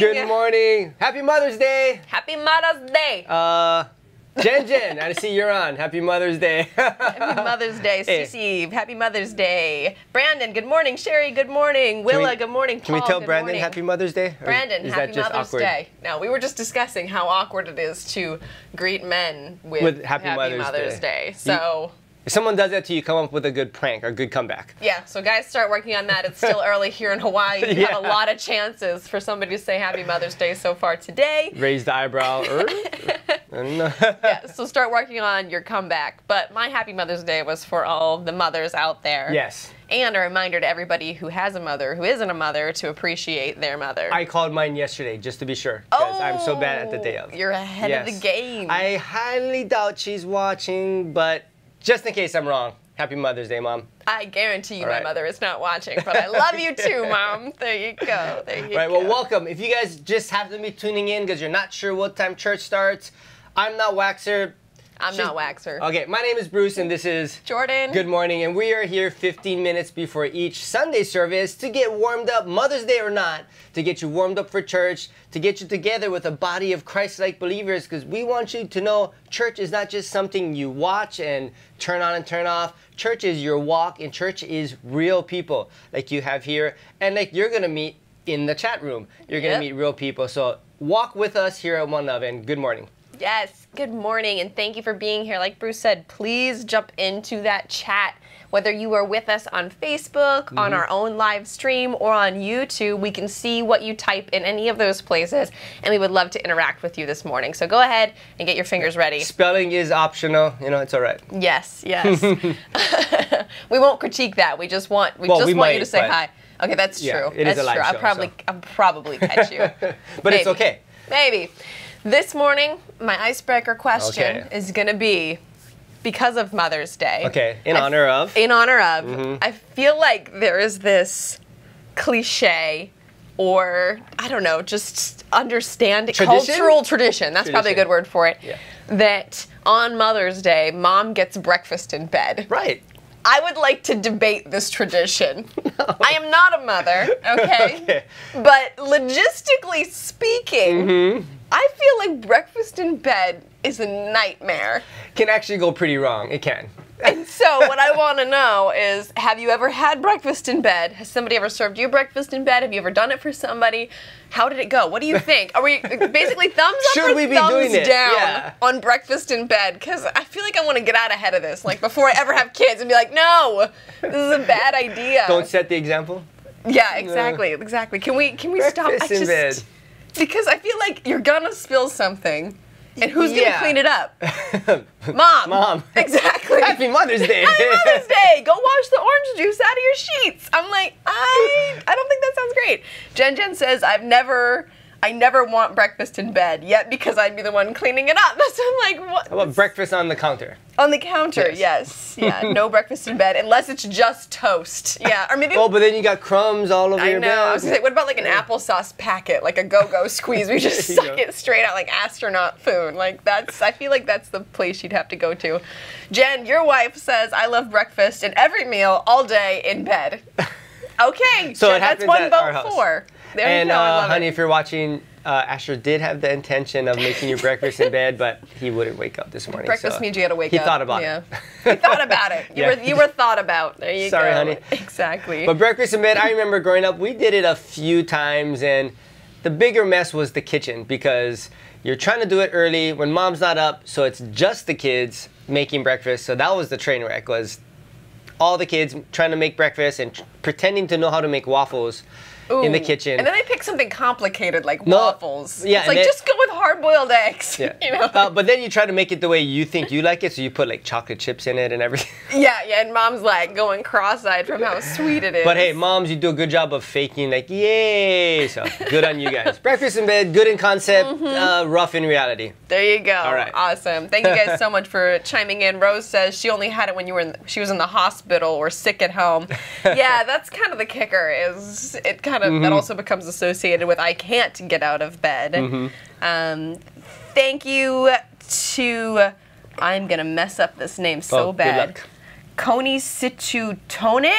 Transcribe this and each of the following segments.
morning. Good morning. Happy Mother's Day. Happy Mother's Day. Uh, Jen Jen, I see you're on. Happy Mother's Day. Happy Mother's Day, Hey. Cece. Happy Mother's Day. Brandon, good morning. Sherry, good morning. Willa, we- good morning. Can we tell Brandon morning. Happy Mother's Day? Brandon, is happy that just Mother's awkward? Day. No, we were just discussing how awkward it is to greet men with, With Happy Mother's Day. Day. So, If someone does that to you, come up with a good prank or good comeback. yeah, so guys, start working on that. It's still early here in Hawaii. You Yeah. have a lot of chances for somebody to say Happy Mother's Day so far today. Raise the eyebrow. er? Uh, yeah, so start working on your comeback. But my happy Mother's Day was for all the mothers out there. yes. And a reminder to everybody who has a mother who isn't a mother to appreciate their mother. I called mine yesterday just to be sure because I'm so bad at the day of. Oh, You're ahead of the Yes. game. I highly doubt she's watching, but just in case I'm wrong, Happy Mother's Day, Mom. I guarantee you All my mother is not watching, but I love you too, Mom. There you go. There you Right, go. well, welcome. If you guys just happen to be tuning in because you're not sure what time church starts, I'm not Waxer. I'm she's- not Waxer. Okay, my name is Bruce, and this is Jordan. Good morning, and we are here 15 minutes before each Sunday service to get warmed up, Mother's Day or not, to get you warmed up for church, to get you together with a body of Christ like believers, because we want you to know church is not just something you watch and turn on and turn off. Church is your walk, and church is real people like you have here, and like you're gonna meet in the chat room. You're gonna Yep. meet real people. So walk with us here at One Love, and good morning. Yes, good morning, and thank you for being here. Like Bruce said, please jump into that chat. Whether you are with us on Facebook, on Mm-hmm. our own live stream, or on YouTube, we can see what you type in any of those places, and we would love to interact with you this morning. So go ahead and get your fingers ready. Spelling is optional. You know, it's all right. Yes, yes. we won't critique that. We just want we Well, just we want you to say hi. Okay, that's Yeah, true. it is that's a live true. I'll probably so. I'll probably catch you. But it's okay. Maybe. This morning, my icebreaker question Okay. is going to be because of Mother's Day. Okay, in honor of. In honor of. I feel like there is this cliche or I don't know, just understand Tradition? cultural tradition. That's probably a good word for it. Yeah. That on Mother's Day, mom gets breakfast in bed. Right. I would like to debate this tradition. I am not a mother, okay? Okay. But logistically speaking, Mm-hmm. I feel like breakfast in bed is a nightmare. Can actually go pretty wrong. It can. And so, what I want to know is have you ever had breakfast in bed? Has somebody ever served you breakfast in bed? Have you ever done it for somebody? How did it go? What do you think? Are we basically thumbs up Should or thumbs down Yeah. on breakfast in bed? Because I feel like I want to get out ahead of this, like before I ever have kids, and be like, no, this is a bad idea. Don't set the example. Yeah, exactly, exactly. Can we can we stop? Breakfast in bed. Because I feel like you're gonna spill something, and who's Yeah. gonna clean it up? Mom. Mom. Exactly. Happy Mother's Day. Happy Mother's Day. Go wash the orange juice out of your sheets. I'm like, I I don't think that sounds great. Jen Jen says I've never. I never want breakfast in bed yet because I'd be the one cleaning it up. So I'm like, what? How about breakfast on the counter? On the counter, yes. Yes. Yeah, no breakfast in bed unless it's just toast. Yeah, or maybe Oh, but then you got crumbs all over I your know. I was bed. gonna say, what about like an applesauce packet, like a go-go squeeze? We just suck go. it straight out like astronaut food. Like that's. I feel like that's the place you'd have to go to. Jen, your wife says I love breakfast and every meal all day in bed. Okay, So it that's one vote for. There and you go. Uh, honey, it. if you're watching, uh, Asher did have the intention of making you breakfast in bed, but he wouldn't wake up this morning. Breakfast so means you gotta wake he up. thought about yeah. it. he thought about it. You Yeah. were you were thought about. There you Sorry, go. honey. Exactly. But breakfast in bed, I remember growing up, we did it a few times, and the bigger mess was the kitchen because you're trying to do it early when mom's not up, so it's just the kids making breakfast. So that was the train wreck was all the kids trying to make breakfast and pretending to know how to make waffles in the kitchen. And then they pick something complicated like No, waffles. yeah, It's like then- just go with hard-boiled eggs. Yeah. You know. Uh, but then you try to make it the way you think you like it, so you put like chocolate chips in it and everything. Yeah, yeah, and mom's like going cross-eyed from how sweet it is. But hey, moms, you do a good job of faking like yay. So good on you guys. Breakfast in bed, good in concept, Mm-hmm. uh, rough in reality. there you go. All right. awesome. Thank you guys so much for chiming in. Rose says she only had it when you were in, she was in the hospital or sick at home. yeah, that's kind of the kicker. Is it kind of Mm-hmm. that also becomes associated with I can't get out of bed. Mm-hmm. Um, thank you to I'm gonna mess up this name so Oh, bad. Coney Situtone?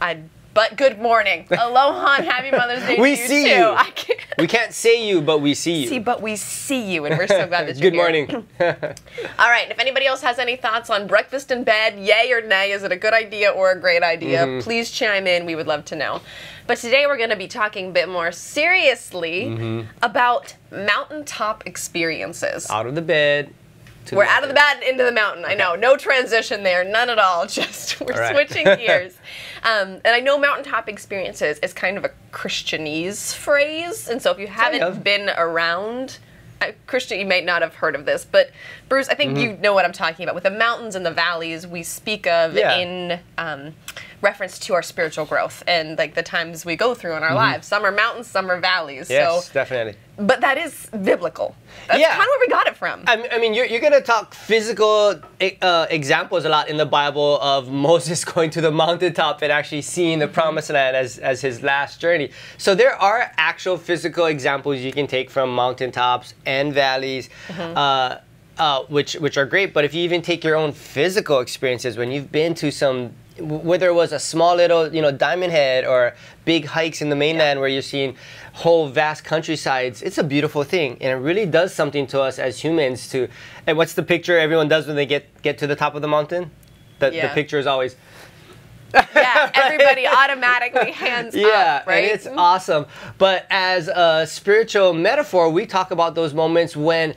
I but good morning. Aloha and happy Mother's Day We to you see too. you. I can't we can't say you, but we see you. See, but we see you, and we're so glad that you're here. Good morning. All right. If anybody else has any thoughts on breakfast in bed, yay or nay, is it a good idea or a great idea? Mm-hmm. Please chime in. We would love to know. But today we're going to be talking a bit more seriously Mm-hmm. about mountaintop experiences. out of the bed. We're out of the bed into the mountain. I know, no transition there, none at all. Just we're All right. switching gears. Um, and I know mountaintop experiences is kind of a Christianese phrase, and so if you haven't of. been around. uh, Christian, you might not have heard of this, but Bruce, I think Mm-hmm. you know what I'm talking about. With the mountains and the valleys, we speak of Yeah. in um, reference to our spiritual growth and like the times we go through in our Mm-hmm. lives. Some are mountains, some are valleys. Yes, So, definitely. But that is biblical. That's Yeah. kind of where we got it from. I mean, I mean you're, you're going to talk physical uh, examples a lot in the Bible of Moses going to the mountaintop and actually seeing the promised land as, as his last journey. So there are actual physical examples you can take from mountaintops and valleys. Uh, uh, which which are great, but if you even take your own physical experiences when you've been to some, whether it was a small little you know Diamond Head or big hikes in the mainland where you're seeing whole vast countrysides, it's a beautiful thing, and it really does something to us as humans. To and what's the picture everyone does when they get get to the top of the mountain? The, the picture is always yeah, everybody automatically hands yeah, up, right? and it's awesome. But as a spiritual metaphor, we talk about those moments when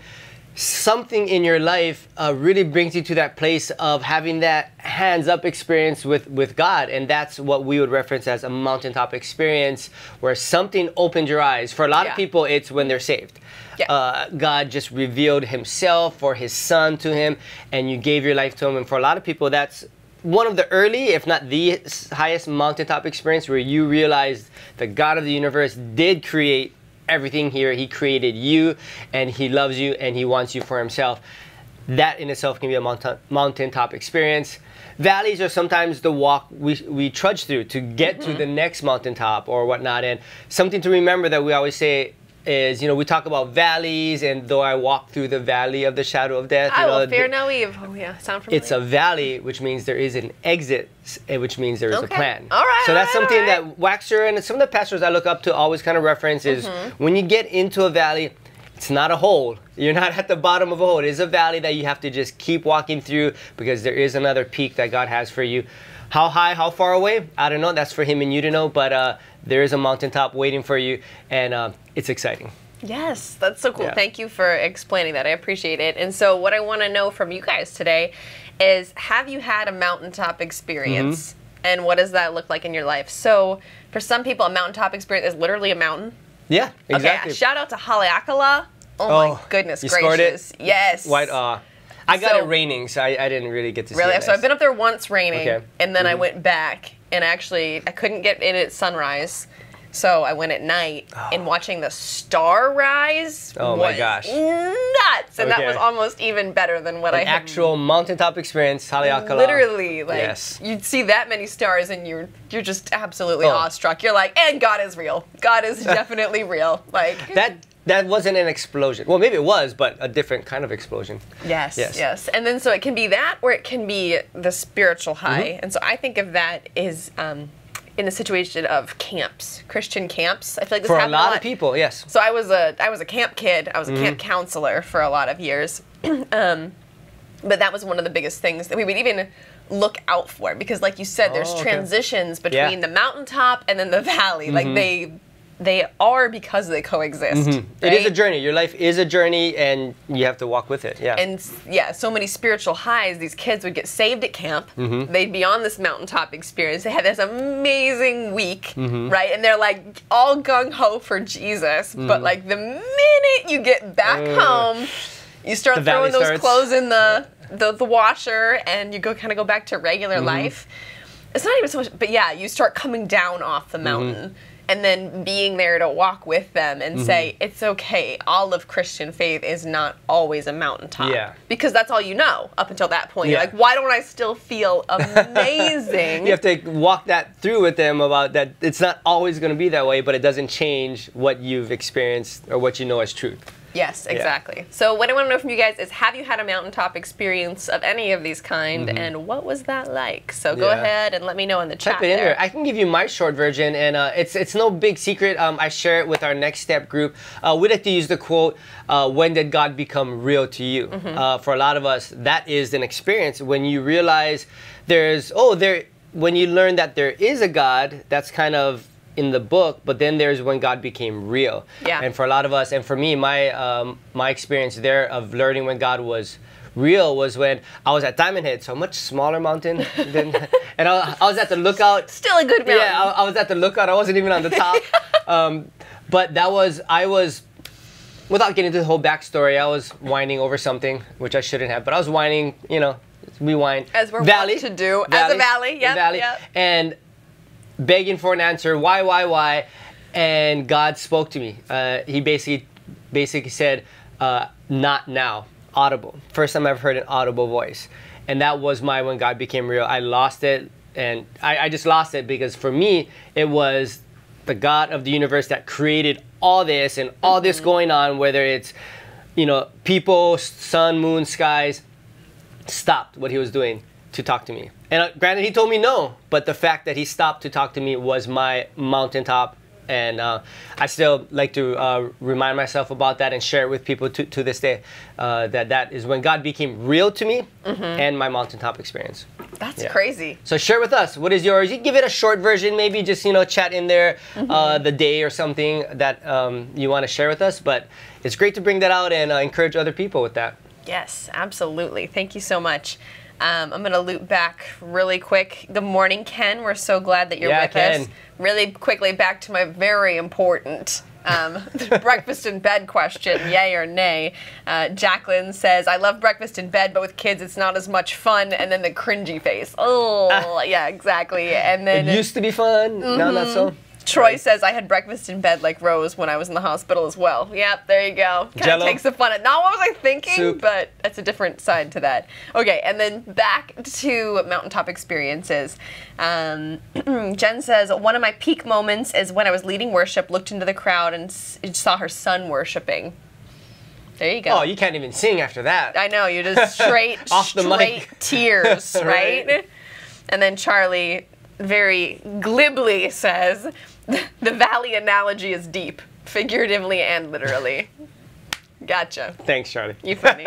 something in your life uh, really brings you to that place of having that hands up experience with with God, and that's what we would reference as a mountaintop experience, where something opened your eyes. For a lot Yeah. of people, it's when they're saved. Yeah. Uh, God just revealed Himself or His Son to him, and you gave your life to Him. And for a lot of people, that's one of the early, if not the highest mountaintop experience where you realized the God of the universe did create everything here. He created you and He loves you and He wants you for Himself. That in itself can be a mountain, mountaintop experience. Valleys are sometimes the walk we, we trudge through to get to mm-hmm. the next mountaintop or whatnot. And something to remember that we always say is, you know, we talk about valleys, and though I walk through the valley of the shadow of death, you I know, will fear no evil. Oh yeah, sound familiar? it's a valley, which means there is an exit, eh, which means there is a plan. All right, So that's right, something right. that Waxer and some of the pastors I look up to always kind of reference is Mm-hmm. when you get into a valley, it's not a hole. You're not at the bottom of a hole. It is a valley that you have to just keep walking through because there is another peak that God has for you. How high, how far away? I don't know. That's for Him and you to know. But uh, there is a mountaintop waiting for you, and uh, it's exciting. Yes, that's so cool. Yeah. Thank you for explaining that. I appreciate it. And so, what I want to know from you guys today is have you had a mountaintop experience? Mm-hmm. And what does that look like in your life? So, for some people, a mountaintop experience is literally a mountain. Yeah, exactly. Okay, shout out to Haleakala. Oh, my Oh, goodness scored it? gracious. Yes. White awe. I got So- it raining, so I, I didn't really get to see Really? it. So I've been up there once raining, Okay. and then I Mhm. went back, and actually I couldn't get in at sunrise, so I went at night, and watching the star rise. Oh my gosh. Nuts, and that was almost even better than what I An had. actual mountaintop experience, Haleakala. Literally, like Yes. you'd see that many stars, and you're you're just absolutely Oh. awestruck. You're like, and God is real. God is definitely real. Like That that wasn't an explosion. Well, maybe it was, but a different kind of explosion. Yes, Yes. yes, And then so it can be that, or it can be the spiritual high. Mm-hmm. And so I think of that is um, in the situation of camps, Christian camps. I feel like this For a happened lot of people, yes. So I was a I was a camp kid. I was a Mm-hmm. camp counselor for a lot of years. um, but that was one of the biggest things that we would even look out for because, like you said, there's Oh, okay. transitions between Yeah. Mm-hmm. the mountaintop and then the valley. Like they they are because they coexist. It is a journey. Your life is a journey, and you have to walk with it. Yeah. and yeah, so many spiritual highs. These kids would get saved at camp. Mm-hmm. They'd be on this mountaintop experience. They had this amazing week, Mm-hmm. right? And they're like all gung ho for Jesus. Mm-hmm. But like the minute you get back home, you start throwing those starts. clothes in the, the the washer, and you go kind of go back to regular Mm-hmm. life. It's not even so much, but yeah, you start coming down off Mm-hmm. the mountain. And then being there to walk with them Mm-hmm. and say, it's okay. All of Christian faith is not always a mountaintop Yeah. because that's all you know up until that point. Yeah. like, why don't I still feel amazing? you have to walk that through with them about that it's not always going to be that way, but it doesn't change what you've experienced or what you know as truth. Yes, exactly. So what I want to know from you guys is have you had a mountaintop experience of any of these kind and what was that like? So go. Yeah. ahead and let me know in the chat Type it in there. there. I can give you my short version, and uh, it's it's no big secret. Um, I share it with our next step group. Uh, we like to use the quote, uh, "When did God become real to you?" Mm-hmm. Uh, for a lot of us, that is an experience when you realize there's oh there when you learn that there is a God. That's kind of in the book, but then there's when God became real. Yeah. And for a lot of us, and for me, my um, my experience there of learning when God was real was when I was at Diamond Head, so a much smaller mountain than, and I, I was at the lookout. Still a good mountain. Yeah, I, I was at the lookout. I wasn't even on the top. um, but that was I was, without getting into the whole backstory, I was whining over something which I shouldn't have. But I was whining, you know, we whine. As we're wont to do. As a valley, yeah. valley, yep. and begging for an answer. Why, why, why? And God spoke to me. Uh, he basically, basically said, uh, "Not now." Audible. First time I've heard an audible voice, and that was my when God became real. I lost it, and I, I just lost it because for me it was the God of the universe that created all this and all this going on. Whether it's you know people, sun, moon, skies, stopped what he was doing to talk to me. And uh, granted, he told me no, but the fact that he stopped to talk to me was my mountaintop. And uh, I still like to uh, remind myself about that and share it with people to, to this day. Uh, that that is when God became real to me and my mountaintop experience. That's Yeah. crazy. So share with us. What is yours? You can give it a short version, maybe just you know chat in there uh, the day or something that um, you want to share with us. But it's great to bring that out and uh, encourage other people with that. Yes, absolutely. Thank you so much. Um, I'm going to loop back really quick. Good morning, Ken. We're so glad that you're Yeah, with us. Really quickly, back to my very important um, breakfast in bed question yay or nay. Uh, Jacqueline says, I love breakfast in bed, but with kids, it's not as much fun. And then the cringy face. Oh, yeah, exactly. And then It used to be fun. Now not so. Troy says I had breakfast in bed like Rose when I was in the hospital as well. Yep, there you go. Kind of takes the fun. out- Not what was I thinking, Soup. but that's a different side to that. Okay, and then back to mountaintop experiences. Um, Jen says one of my peak moments is when I was leading worship, looked into the crowd, and s- saw her son worshiping. There you go. Oh, you can't even sing after that. I know you're just straight, Off the straight mic. tears, right? Right. And then Charlie very glibly says, "The valley analogy is deep, figuratively and literally." Gotcha. Thanks, Charlie. You funny.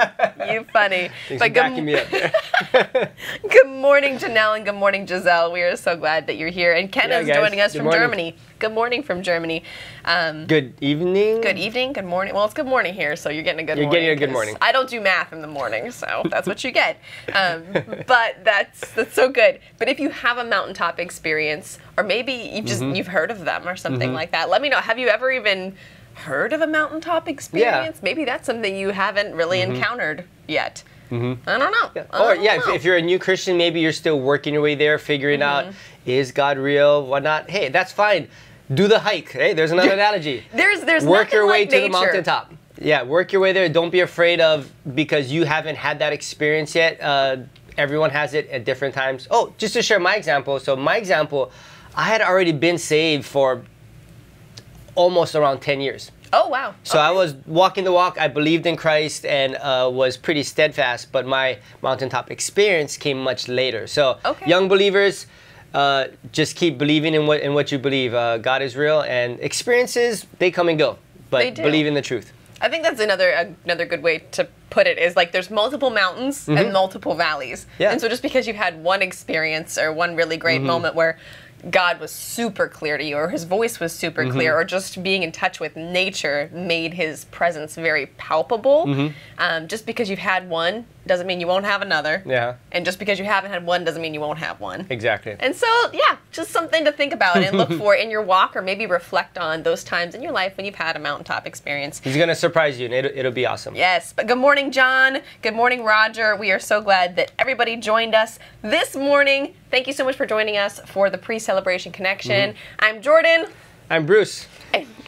You funny. Thanks But for backing good, me up there. good morning, Janelle, and good morning, Giselle. We are so glad that you're here. And Ken Yeah, is guys. joining us Good from morning. Germany. Good morning from Germany. Um, Good evening. Good evening, good morning. Well, it's good morning here, so you're getting a good You're morning. getting a good morning. I don't do math in the morning, so that's what you get. Um, but that's that's so good. But if you have a mountaintop experience, or maybe you've just Mm-hmm. you've heard of them or something like that, let me know. Have you ever even heard of a mountaintop experience? Maybe that's something you haven't really encountered yet. I don't know. I Mm-hmm. Or don't yeah, if, know. if you're a new Christian, maybe you're still working your way there, figuring out Mm-hmm. is God real, whatnot. Hey, that's fine. Do the hike. Hey, there's another analogy. there's there's work your way like to the mountaintop. Yeah, work your way there. Don't be afraid of because you haven't had that experience yet. Uh, everyone has it at different times. Oh, just to share my example. So my example, I had already been saved for almost around 10 years. Oh wow. So I was walking the walk. I believed in Christ and uh, was pretty steadfast. But my mountaintop experience came much later. So Okay. young believers, uh, just keep believing in what in what you believe. Uh, God is real, and experiences they come and go. But They do. believe in the truth. I think that's another another good way to put it is like there's multiple mountains and multiple valleys. Mm-hmm. Yeah. Mm-hmm. And so just because you had one experience or one really great moment where God was super clear to you or his voice was super Mm-hmm. clear or just being in touch with nature made his presence very palpable. Mm-hmm. Um, just because you've had one doesn't mean you won't have another. Yeah. And just because you haven't had one doesn't mean you won't have one. Exactly. And so, yeah, just something to think about and look for in your walk or maybe reflect on those times in your life when you've had a mountaintop experience. He's gonna surprise you, and it'll, it'll be awesome. Yes, but good morning, John. Good morning, Roger. We are so glad that everybody joined us this morning. Thank you so much for joining us for the pre celebration connection. Mm-hmm. I'm Jordan. I'm Bruce.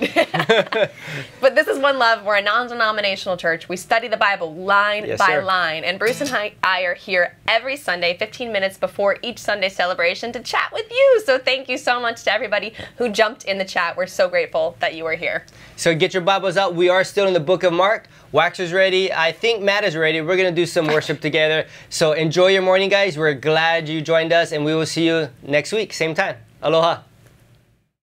but this is One Love. We're a non denominational church. We study the Bible line Yes, by sir. line. And Bruce and I- are here every Sunday, 15 minutes before each Sunday celebration, to chat with you. So thank you so much to everybody who jumped in the chat. We're so grateful that you are here. So get your Bibles out. We are still in the book of Mark. Wax is ready. I think Matt is ready. We're going to do some worship together. So enjoy your morning, guys. We're glad you joined us, and we will see you next week, same time. Aloha.